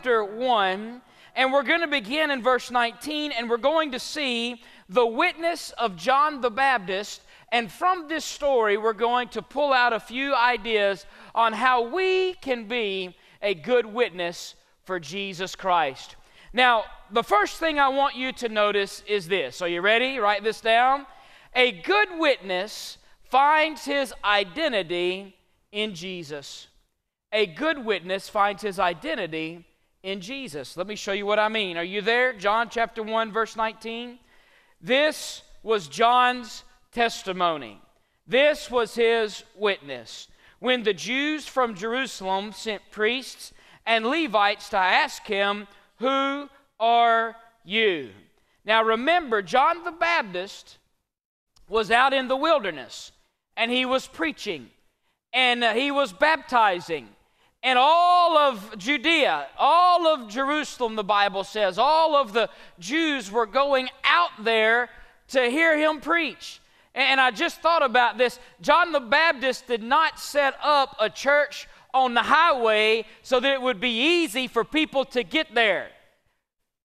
chapter 1, and we're going to begin in verse 19, and we're going to see the witness of John the Baptist. And from this story, we're going to pull out a few ideas on how we can be a good witness for Jesus Christ. Now, the first thing I want you to notice is this. Are you ready? Write this down. A good witness finds his identity in Jesus. A good witness finds his identity in Jesus. Let me show you what I mean. Are you there? John chapter 1, verse 19. This was John's testimony. This was his witness. When the Jews from Jerusalem sent priests and Levites to ask him, Who are you? Now remember, John the Baptist was out in the wilderness and he was preaching and he was baptizing. And all of Judea, all of Jerusalem, the Bible says, all of the Jews were going out there to hear him preach. And I just thought about this. John the Baptist did not set up a church on the highway so that it would be easy for people to get there.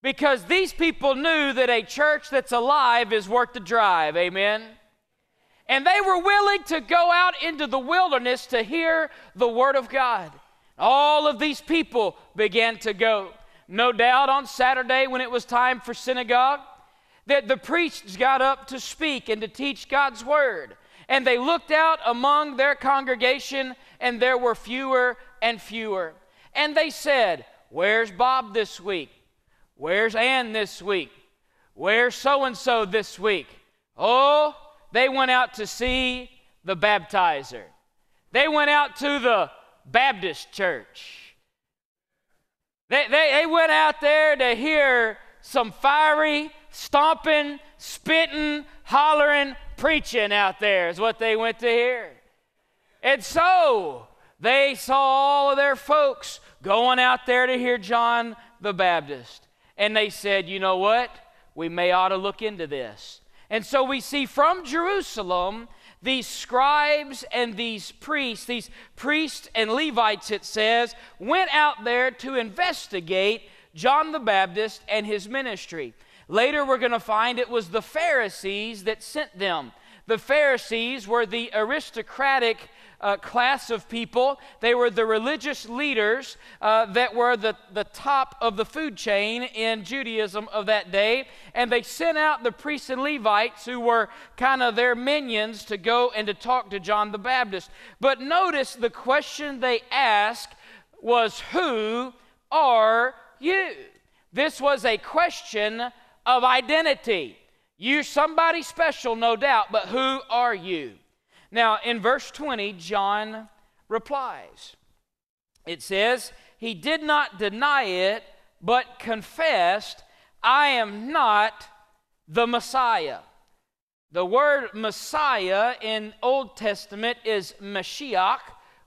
Because these people knew that a church that's alive is worth the drive. Amen. And they were willing to go out into the wilderness to hear the Word of God. All of these people began to go. No doubt on Saturday, when it was time for synagogue, that the priests got up to speak and to teach God's Word. And they looked out among their congregation, and there were fewer and fewer. And they said, Where's Bob this week? Where's Ann this week? Where's so and so this week? Oh, they went out to see the baptizer. They went out to the Baptist church. They, they, they went out there to hear some fiery, stomping, spitting, hollering, preaching out there, is what they went to hear. And so they saw all of their folks going out there to hear John the Baptist. And they said, you know what? We may ought to look into this. And so we see from Jerusalem these scribes and these priests, these priests and Levites, it says, went out there to investigate John the Baptist and his ministry. Later, we're going to find it was the Pharisees that sent them. The Pharisees were the aristocratic uh, class of people. They were the religious leaders uh, that were the, the top of the food chain in Judaism of that day. And they sent out the priests and Levites, who were kind of their minions, to go and to talk to John the Baptist. But notice the question they asked was, Who are you? This was a question of identity. You're somebody special, no doubt, but who are you? Now, in verse 20, John replies. It says, He did not deny it, but confessed, I am not the Messiah. The word Messiah in Old Testament is Mashiach,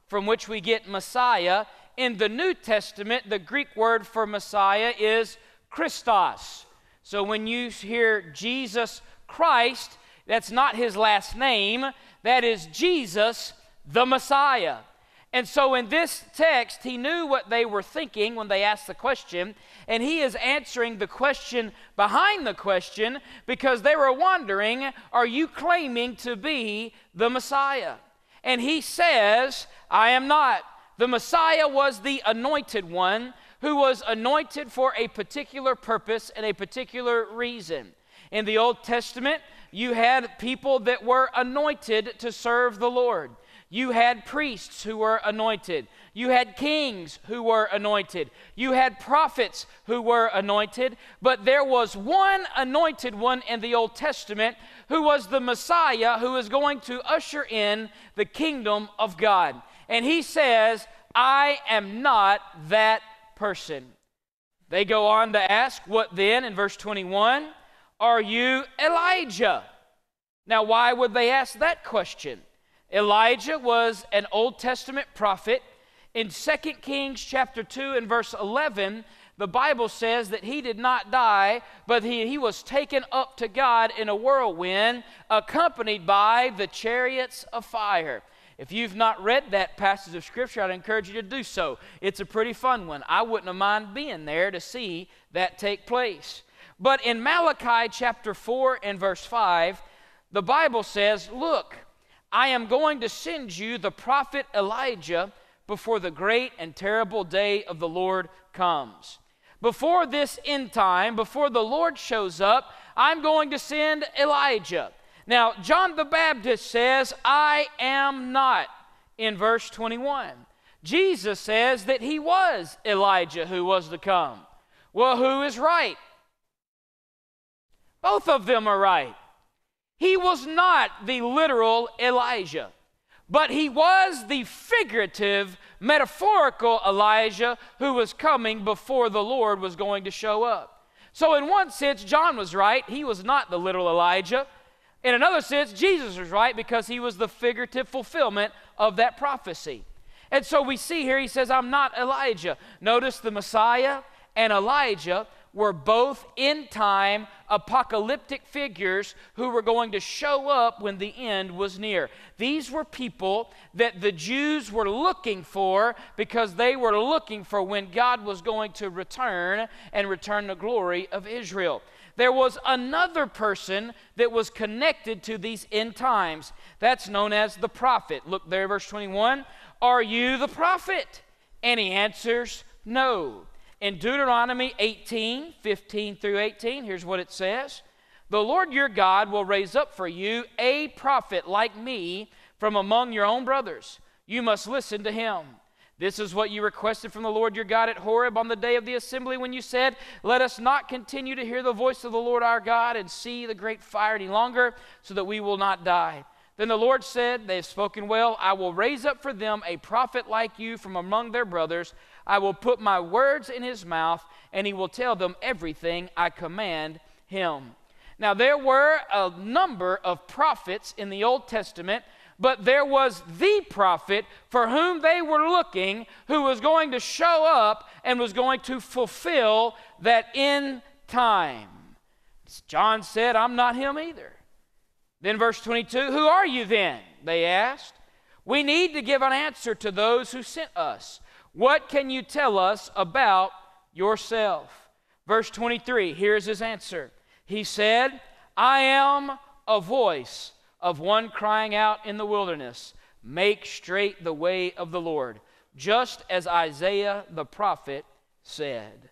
from which we get Messiah. In the New Testament, the Greek word for Messiah is Christos. So when you hear Jesus Christ, that's not his last name, that is Jesus, the Messiah. And so in this text, he knew what they were thinking when they asked the question, and he is answering the question behind the question because they were wondering, Are you claiming to be the Messiah? And he says, I am not. The Messiah was the anointed one who was anointed for a particular purpose and a particular reason. In the Old Testament, you had people that were anointed to serve the Lord. You had priests who were anointed. You had kings who were anointed. You had prophets who were anointed. But there was one anointed one in the Old Testament who was the Messiah who is going to usher in the kingdom of God. And he says, I am not that person. They go on to ask, What then? In verse 21 are you Elijah? Now, why would they ask that question? Elijah was an Old Testament prophet. In 2 Kings chapter 2 and verse 11, the Bible says that he did not die, but he, he was taken up to God in a whirlwind, accompanied by the chariots of fire. If you've not read that passage of Scripture, I'd encourage you to do so. It's a pretty fun one. I wouldn't have mind being there to see that take place. But in Malachi chapter 4 and verse 5, the Bible says, Look, I am going to send you the prophet Elijah before the great and terrible day of the Lord comes. Before this end time, before the Lord shows up, I'm going to send Elijah. Now, John the Baptist says, I am not, in verse 21. Jesus says that he was Elijah who was to come. Well, who is right? Both of them are right. He was not the literal Elijah, but he was the figurative, metaphorical Elijah who was coming before the Lord was going to show up. So, in one sense, John was right. He was not the literal Elijah. In another sense, Jesus was right because he was the figurative fulfillment of that prophecy. And so we see here, he says, I'm not Elijah. Notice the Messiah and Elijah were both in time apocalyptic figures who were going to show up when the end was near. These were people that the Jews were looking for because they were looking for when God was going to return and return the glory of Israel. There was another person that was connected to these end times. That's known as the prophet. Look there, verse 21. Are you the prophet? And he answers, No. In Deuteronomy 18, 15 through 18, here's what it says The Lord your God will raise up for you a prophet like me from among your own brothers. You must listen to him. This is what you requested from the Lord your God at Horeb on the day of the assembly when you said, Let us not continue to hear the voice of the Lord our God and see the great fire any longer, so that we will not die. Then the Lord said, They have spoken well. I will raise up for them a prophet like you from among their brothers. I will put my words in his mouth, and he will tell them everything I command him. Now, there were a number of prophets in the Old Testament, but there was the prophet for whom they were looking who was going to show up and was going to fulfill that end time. John said, I'm not him either. Then, verse 22 Who are you then? They asked. We need to give an answer to those who sent us. What can you tell us about yourself? Verse 23, here's his answer. He said, I am a voice of one crying out in the wilderness, Make straight the way of the Lord, just as Isaiah the prophet said.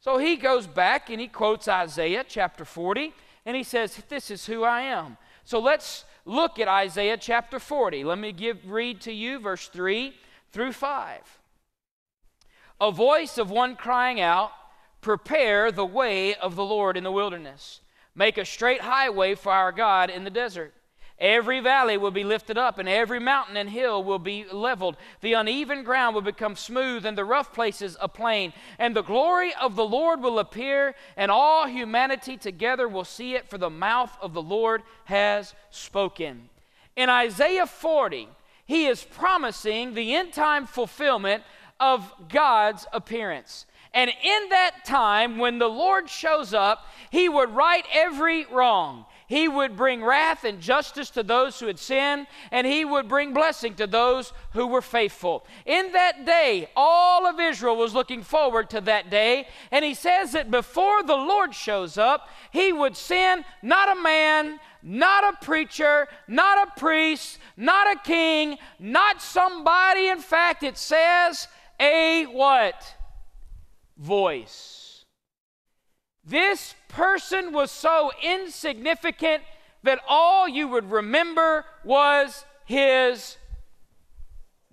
So he goes back and he quotes Isaiah chapter 40, and he says, This is who I am. So let's look at Isaiah chapter 40. Let me give read to you verse 3 through 5 a voice of one crying out, Prepare the way of the Lord in the wilderness, make a straight highway for our God in the desert. Every valley will be lifted up, and every mountain and hill will be leveled. The uneven ground will become smooth, and the rough places a plain. And the glory of the Lord will appear, and all humanity together will see it, for the mouth of the Lord has spoken. In Isaiah 40, he is promising the end time fulfillment of God's appearance. And in that time, when the Lord shows up, he would right every wrong. He would bring wrath and justice to those who had sinned, and he would bring blessing to those who were faithful. In that day, all of Israel was looking forward to that day, and he says that before the Lord shows up, he would send not a man, not a preacher, not a priest, not a king, not somebody. In fact, it says a what? Voice. This person was so insignificant that all you would remember was his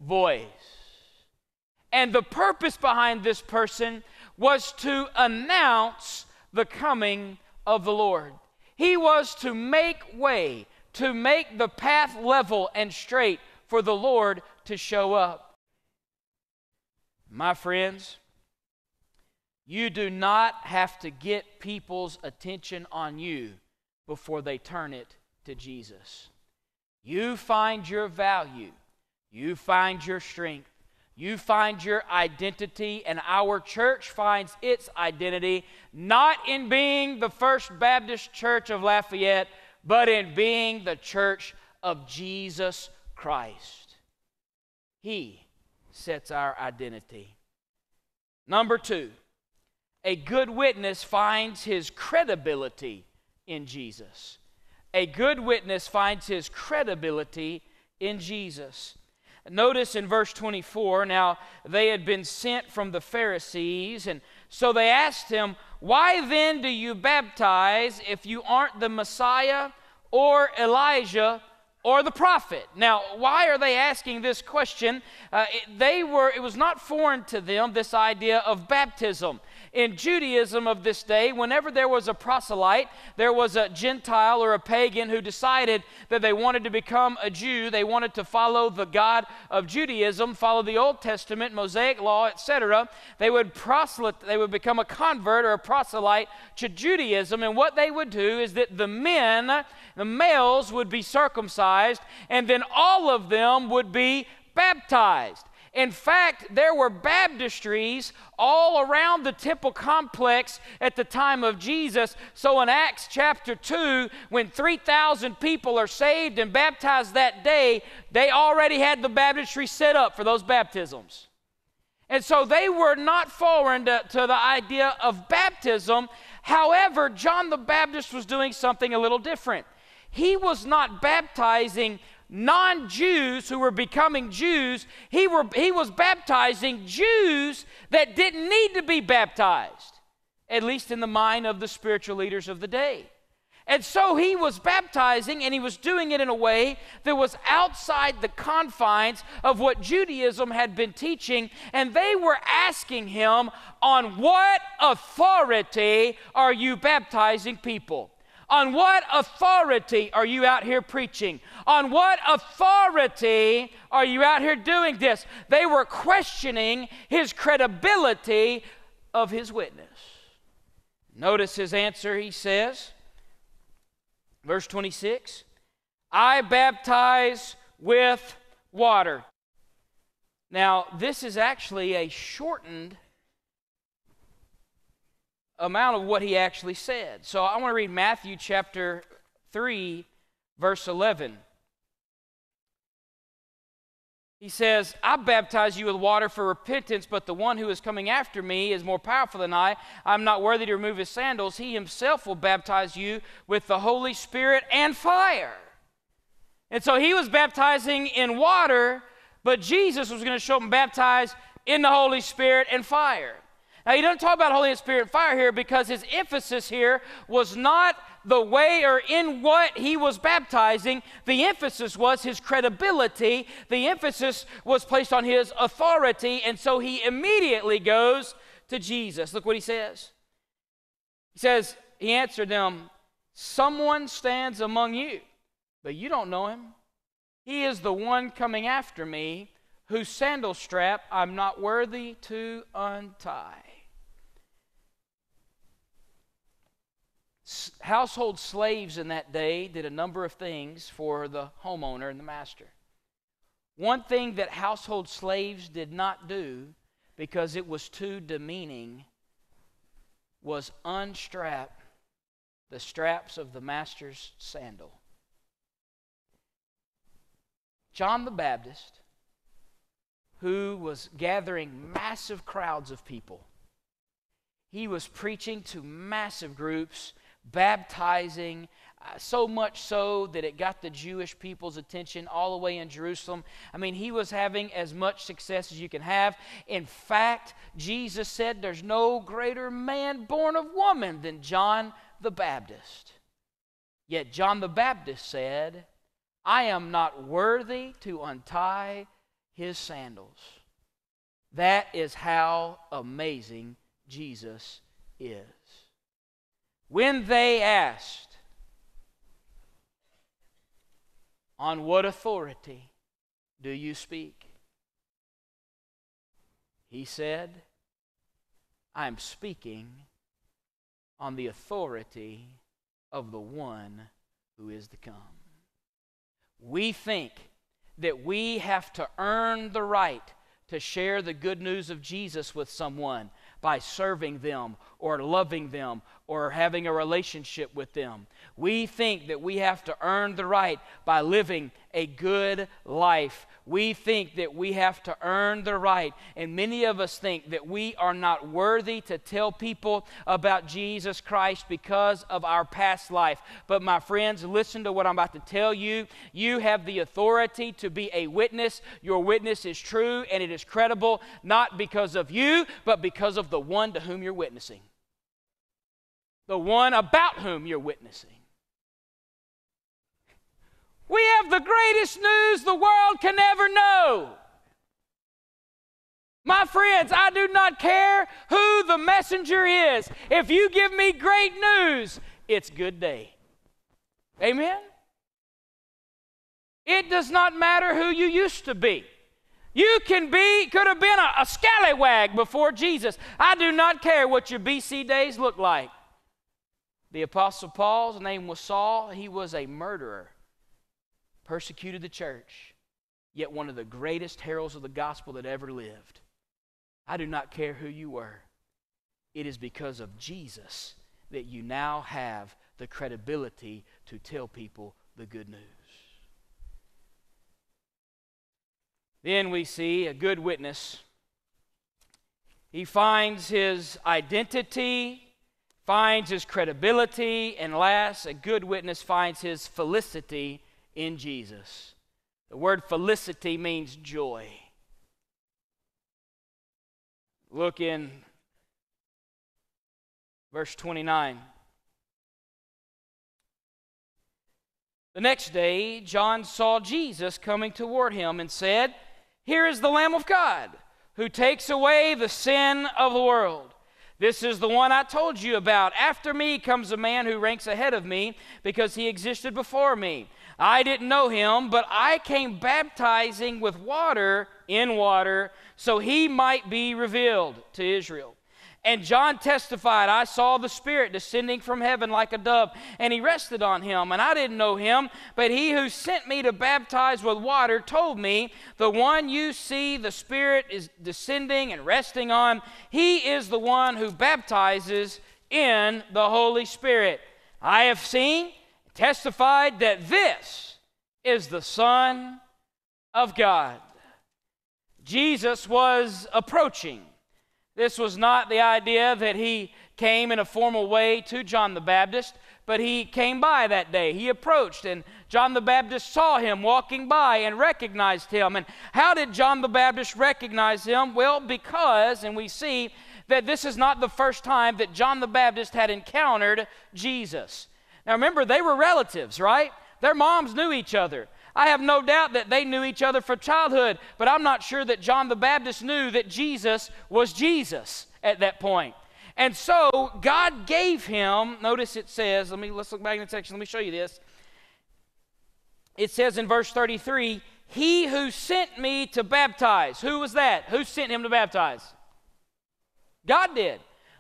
voice. And the purpose behind this person was to announce the coming of the Lord. He was to make way, to make the path level and straight for the Lord to show up. My friends, you do not have to get people's attention on you before they turn it to Jesus. You find your value, you find your strength, you find your identity, and our church finds its identity not in being the First Baptist Church of Lafayette, but in being the church of Jesus Christ. He sets our identity. Number two, a good witness finds his credibility in Jesus. A good witness finds his credibility in Jesus. Notice in verse 24, now they had been sent from the Pharisees, and so they asked him, Why then do you baptize if you aren't the Messiah or Elijah or the prophet. Now, why are they asking this question? Uh, it, they were, it was not foreign to them, this idea of baptism. In Judaism of this day, whenever there was a proselyte, there was a Gentile or a pagan who decided that they wanted to become a Jew, they wanted to follow the God of Judaism, follow the Old Testament, Mosaic law, etc. They would proselyte, they would become a convert or a proselyte to Judaism, and what they would do is that the men the males would be circumcised, and then all of them would be baptized. In fact, there were baptistries all around the temple complex at the time of Jesus. So in Acts chapter 2, when 3,000 people are saved and baptized that day, they already had the baptistry set up for those baptisms. And so they were not foreign to, to the idea of baptism. However, John the Baptist was doing something a little different he was not baptizing non Jews who were becoming Jews, he, were, he was baptizing Jews that didn't need to be baptized, at least in the mind of the spiritual leaders of the day. And so he was baptizing, and he was doing it in a way that was outside the confines of what Judaism had been teaching. And they were asking him, On what authority are you baptizing people? On what authority are you out here preaching? On what authority are you out here doing this? They were questioning his credibility of his witness. Notice his answer, he says, verse 26 I baptize with water. Now, this is actually a shortened amount of what he actually said. So I want to read Matthew chapter 3, verse 11. He says, I baptize you with water for repentance, but the one who is coming after me is more powerful than I. I'm not worthy to remove his sandals. He himself will baptize you with the Holy Spirit and fire. And so he was baptizing in water, but Jesus was going to show up and baptize in the Holy Spirit and fire. Now, he doesn't talk about Holy Spirit and fire here because his emphasis here was not the way or in what he was baptizing. The emphasis was his credibility. The emphasis was placed on his authority. And so he immediately goes to Jesus. Look what he says. He says, He answered them, Someone stands among you, but you don't know him. He is the one coming after me, whose sandal strap I'm not worthy to untie. Household slaves in that day did a number of things for the homeowner and the master. One thing that household slaves did not do because it was too demeaning was unstrap the straps of the master's sandal. John the Baptist, who was gathering massive crowds of people, he was preaching to massive groups baptizing, uh, so much so that it got the Jewish people's attention all the way in Jerusalem. I mean, he was having as much success as you can have. In fact, Jesus said there's no greater man born of woman than John the Baptist. Yet John the Baptist said, I am not worthy to untie his sandals. That is how amazing Jesus is. When they asked, On what authority do you speak? He said, I'm speaking on the authority of the one who is to come. We think that we have to earn the right to share the good news of Jesus with someone by serving them or loving them or having a relationship with them. We think that we have to earn the right by living a good life. We think that we have to earn the right. And many of us think that we are not worthy to tell people about Jesus Christ because of our past life. But, my friends, listen to what I'm about to tell you. You have the authority to be a witness. Your witness is true and it is credible, not because of you, but because of the one to whom you're witnessing the one about whom you're witnessing. We have the greatest news the world can ever know. My friends, I do not care who the messenger is. If you give me great news, it's good day. Amen? It does not matter who you used to be. You can be, could have been a, a scallywag before Jesus. I do not care what your BC days look like. The Apostle Paul's name was Saul. He was a murderer, persecuted the church, yet one of the greatest heralds of the gospel that ever lived. I do not care who you were. It is because of Jesus that you now have the credibility to tell people the good news. Then we see a good witness. He finds his identity finds his credibility, and last, a good witness finds his felicity in Jesus. The word felicity means joy. Look in verse 29. The next day, John saw Jesus coming toward him and said, Here is the Lamb of God who takes away the sin of the world. This is the one I told you about. After me comes a man who ranks ahead of me because he existed before me. I didn't know him, but I came baptizing with water in water so he might be revealed to Israel. And John testified, I saw the Spirit descending from heaven like a dove, and he rested on him. And I didn't know him, but he who sent me to baptize with water told me, The one you see the Spirit is descending and resting on, he is the one who baptizes in the Holy Spirit. I have seen, testified that this is the Son of God. Jesus was approaching this was not the idea that he came in a formal way to John the Baptist, but he came by that day. He approached, and John the Baptist saw him walking by and recognized him. And how did John the Baptist recognize him? Well, because, and we see that this is not the first time that John the Baptist had encountered Jesus. Now remember, they were relatives, right? Their moms knew each other. I have no doubt that they knew each other from childhood, but I'm not sure that John the Baptist knew that Jesus was Jesus at that point. And so God gave him, notice it says, let me let's look back in the section, let me show you this. It says in verse 33, He who sent me to baptize. Who was that? Who sent him to baptize? God did.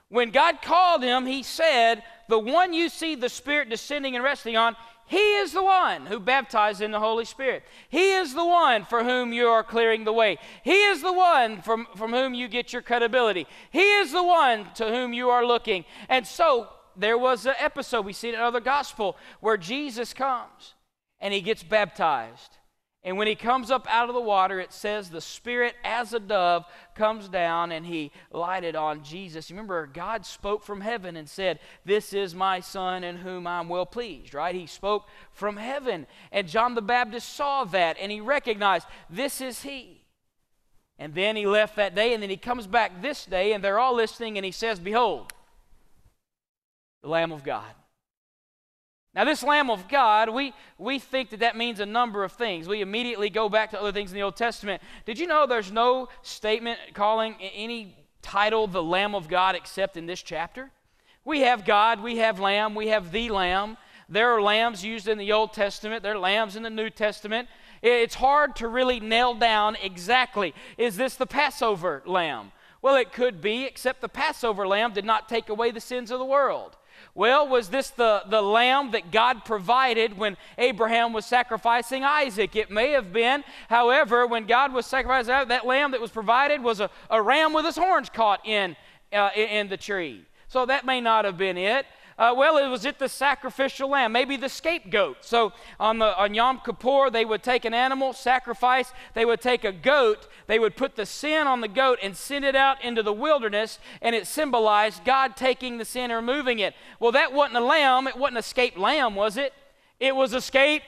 When God called him, he said, The one you see the Spirit descending and resting on, he is the one who baptized in the Holy Spirit. He is the one for whom you are clearing the way. He is the one from, from whom you get your credibility. He is the one to whom you are looking. And so there was an episode, we see in another gospel, where Jesus comes and he gets baptized. And when he comes up out of the water, it says the Spirit as a dove comes down and he lighted on Jesus. Remember, God spoke from heaven and said, This is my Son in whom I'm well pleased, right? He spoke from heaven. And John the Baptist saw that and he recognized, This is he. And then he left that day and then he comes back this day and they're all listening and he says, Behold, the Lamb of God. Now, this Lamb of God, we, we think that that means a number of things. We immediately go back to other things in the Old Testament. Did you know there's no statement calling any title the Lamb of God except in this chapter? We have God, we have Lamb, we have the Lamb. There are lambs used in the Old Testament, there are lambs in the New Testament. It's hard to really nail down exactly is this the Passover lamb? Well, it could be, except the Passover lamb did not take away the sins of the world. Well, was this the, the lamb that God provided when Abraham was sacrificing Isaac? It may have been. However, when God was sacrificing that lamb that was provided was a, a ram with his horns caught in, uh, in the tree. So that may not have been it. Uh, well, it was it the sacrificial lamb, maybe the scapegoat. So on, the, on Yom Kippur, they would take an animal, sacrifice. They would take a goat. They would put the sin on the goat and send it out into the wilderness, and it symbolized God taking the sin and removing it. Well, that wasn't a lamb. It wasn't a scape lamb, was it? It was a scapegoat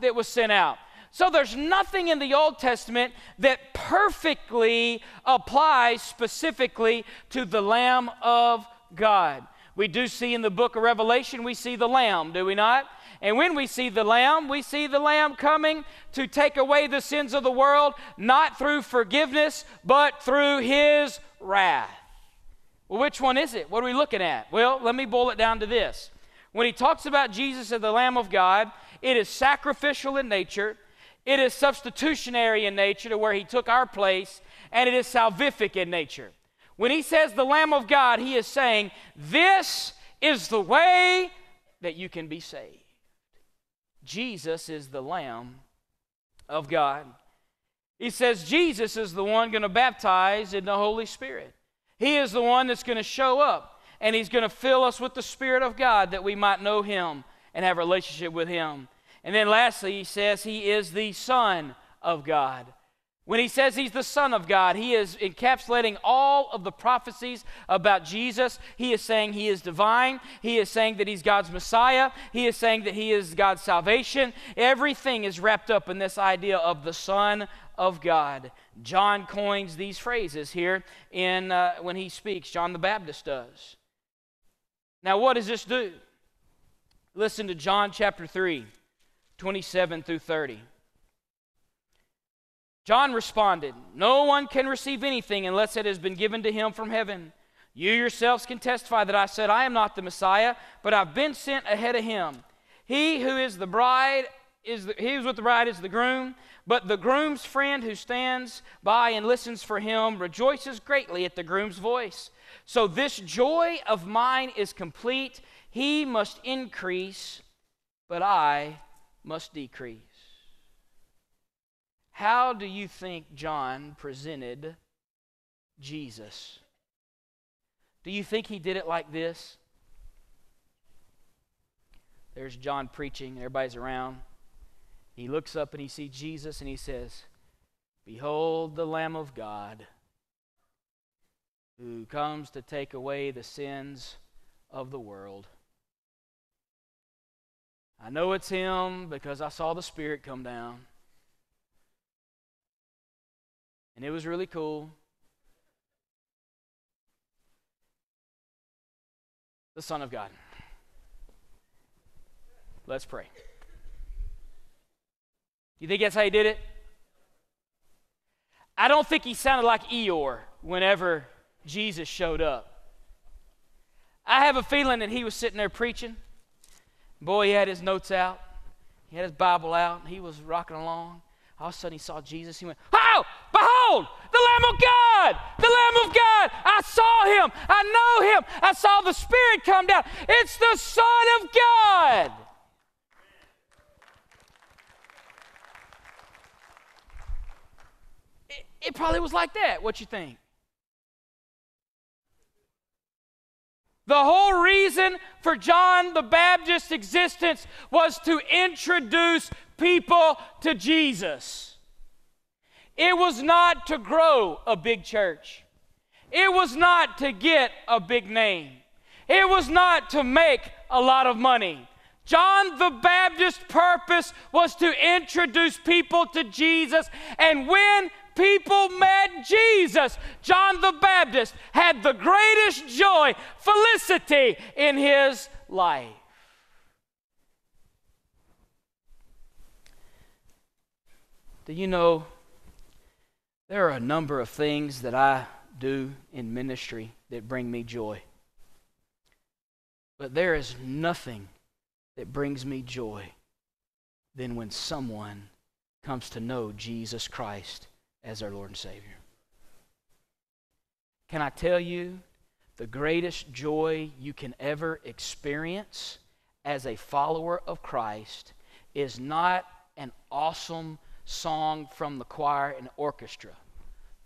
that was sent out. So there's nothing in the Old Testament that perfectly applies specifically to the Lamb of God. We do see in the book of Revelation, we see the Lamb, do we not? And when we see the Lamb, we see the Lamb coming to take away the sins of the world, not through forgiveness, but through His wrath. Well, which one is it? What are we looking at? Well, let me boil it down to this. When he talks about Jesus as the Lamb of God, it is sacrificial in nature, it is substitutionary in nature to where he took our place, and it is salvific in nature. When he says the Lamb of God, he is saying, This is the way that you can be saved. Jesus is the Lamb of God. He says Jesus is the one going to baptize in the Holy Spirit. He is the one that's going to show up and he's going to fill us with the Spirit of God that we might know him and have a relationship with him. And then lastly, he says he is the Son of God. When he says he's the Son of God, he is encapsulating all of the prophecies about Jesus. He is saying he is divine. He is saying that he's God's Messiah. He is saying that he is God's salvation. Everything is wrapped up in this idea of the Son of God. John coins these phrases here in, uh, when he speaks, John the Baptist does. Now, what does this do? Listen to John chapter 3. 27 through 30. John responded, No one can receive anything unless it has been given to him from heaven. You yourselves can testify that I said, I am not the Messiah, but I've been sent ahead of him. He who is the bride is the, he who's with the bride is the groom, but the groom's friend who stands by and listens for him rejoices greatly at the groom's voice. So this joy of mine is complete. He must increase, but I must decrease. How do you think John presented Jesus? Do you think he did it like this? There's John preaching, everybody's around. He looks up and he sees Jesus and he says, Behold the Lamb of God who comes to take away the sins of the world. I know it's him because I saw the Spirit come down. And it was really cool. The Son of God. Let's pray. You think that's how he did it? I don't think he sounded like Eeyore whenever Jesus showed up. I have a feeling that he was sitting there preaching Boy, he had his notes out. He had his Bible out, he was rocking along. All of a sudden, he saw Jesus. He went, Oh, behold, the Lamb of God, the Lamb of God. I saw him. I know him. I saw the Spirit come down. It's the Son of God. It, it probably was like that. What you think? The whole reason for John the Baptist's existence was to introduce people to Jesus. It was not to grow a big church. It was not to get a big name. It was not to make a lot of money. John the Baptist's purpose was to introduce people to Jesus, and when people met Jesus, John the Baptist had the greatest joy, felicity in his life. Do you know there are a number of things that I do in ministry that bring me joy? But there is nothing that brings me joy than when someone comes to know Jesus Christ as our Lord and Savior. Can I tell you the greatest joy you can ever experience as a follower of Christ is not an awesome song from the choir and orchestra.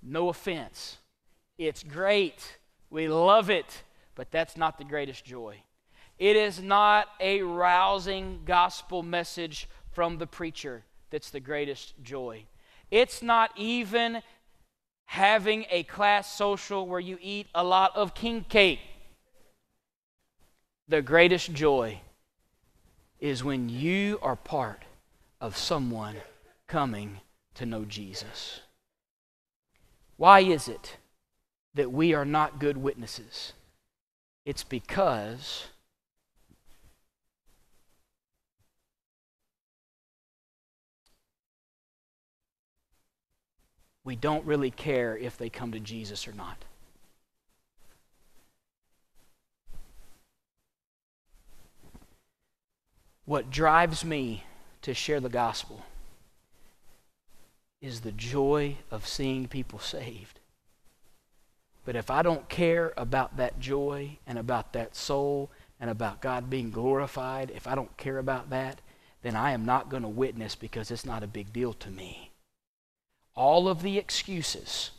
No offense. It's great. We love it. but that's not the greatest joy. It is not a rousing gospel message from the preacher that's the greatest joy. It's not even having a class social where you eat a lot of king cake. The greatest joy is when you are part of someone coming to know Jesus. Why is it that we are not good witnesses? It's because we don't really care if they come to Jesus or not. What drives me to share the gospel is the joy of seeing people saved. But if I don't care about that joy and about that soul and about God being glorified, if I don't care about that, then I am not going to witness because it's not a big deal to me. All of the excuses,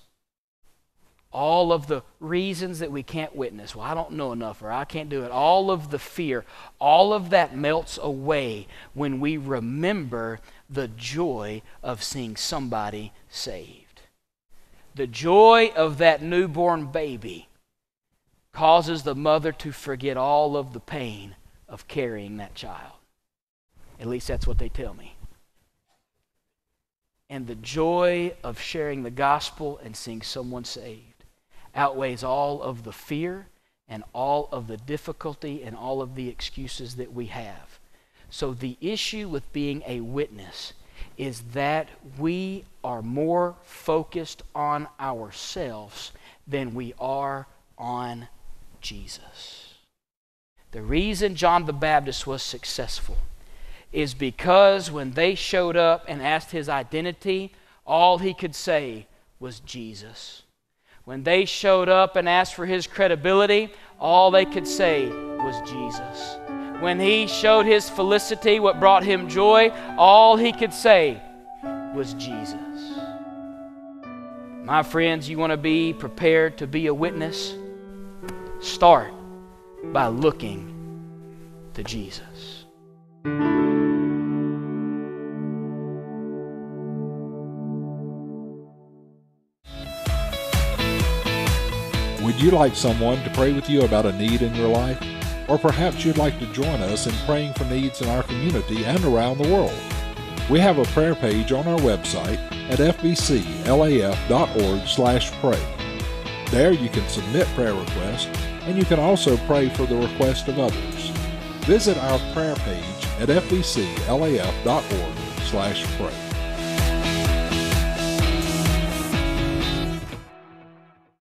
all of the reasons that we can't witness, well, I don't know enough or I can't do it, all of the fear, all of that melts away when we remember the joy of seeing somebody saved. The joy of that newborn baby causes the mother to forget all of the pain of carrying that child. At least that's what they tell me. And the joy of sharing the gospel and seeing someone saved outweighs all of the fear and all of the difficulty and all of the excuses that we have. So, the issue with being a witness is that we are more focused on ourselves than we are on Jesus. The reason John the Baptist was successful is because when they showed up and asked his identity, all he could say was Jesus. When they showed up and asked for his credibility, all they could say was Jesus. When he showed his felicity, what brought him joy, all he could say was Jesus. My friends, you want to be prepared to be a witness? Start by looking to Jesus. Would you like someone to pray with you about a need in your life? Or perhaps you'd like to join us in praying for needs in our community and around the world. We have a prayer page on our website at fbclaf.org/pray. There you can submit prayer requests and you can also pray for the request of others. Visit our prayer page at fbclaf.org/pray.